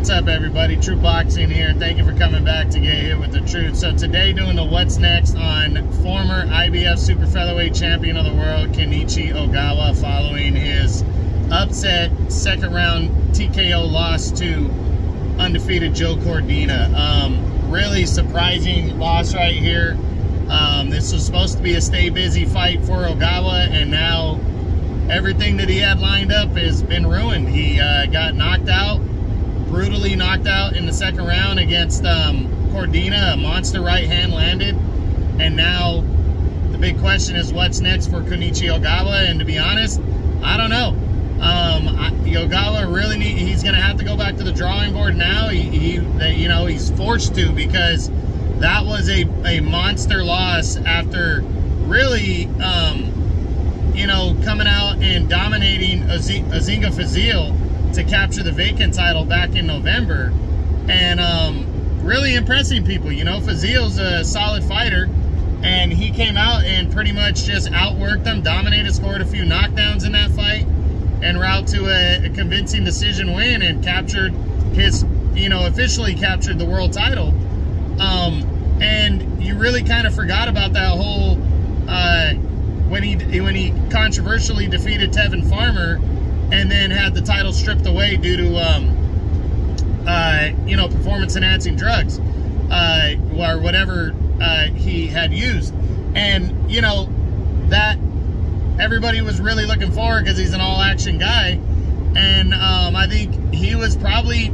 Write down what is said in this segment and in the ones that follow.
What's up, everybody? TRU Boxing here. Thank you for coming back to get hit with the truth. So today, doing the what's next on former IBF super featherweight champion of the world, Kenichi Ogawa, following his upset second round TKO loss to undefeated Joe Cordina. Um, really surprising loss right here. Um, this was supposed to be a stay busy fight for Ogawa, and now everything that he had lined up has been ruined. He uh, got knocked out brutally knocked out in the second round against um, Cordina. A monster right hand landed. And now the big question is what's next for Kenichi Ogawa? And to be honest, I don't know. Um, I, Ogawa really need, he's going to have to go back to the drawing board now. He, he you know, he's forced to because that was a, a monster loss after really, um, you know, coming out and dominating Azinga Fazil to capture the vacant title back in November and um, really impressing people. You know, Fazil's a solid fighter and he came out and pretty much just outworked them, dominated, scored a few knockdowns in that fight and route to a, a convincing decision win and captured his, you know, officially captured the world title. Um, and you really kind of forgot about that whole uh, when he when he controversially defeated Tevin Farmer and then had the title stripped away due to, um, uh, you know, performance enhancing drugs uh, or whatever uh, he had used. And, you know, that everybody was really looking forward because he's an all action guy. And um, I think he was probably,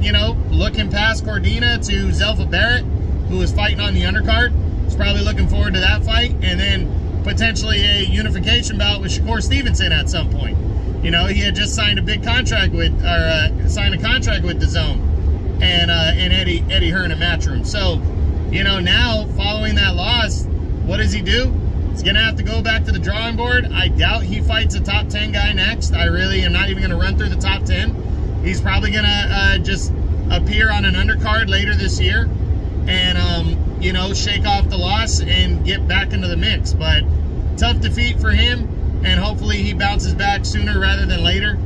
you know, looking past Cordina to Zelfa Barrett, who was fighting on the undercard. Was probably looking forward to that fight. And then potentially a unification bout with Shakur Stevenson at some point. You know, he had just signed a big contract with, or uh, signed a contract with DAZN and uh, and Eddie Eddie Hearn and Matchroom. So, you know, now following that loss, what does he do? He's gonna have to go back to the drawing board. I doubt he fights a top ten guy next. I really am not even gonna run through the top ten. He's probably gonna uh, just appear on an undercard later this year, and um, you know, shake off the loss and get back into the mix. But tough defeat for him and hopefully he bounces back sooner rather than later.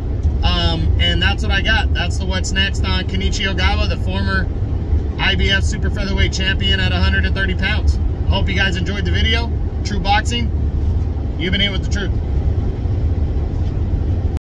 Um, and that's what I got. That's the what's next on Kenichi Ogawa, the former IBF super featherweight champion at 130 pounds. Hope you guys enjoyed the video. TRU Boxing, you've been in with the truth.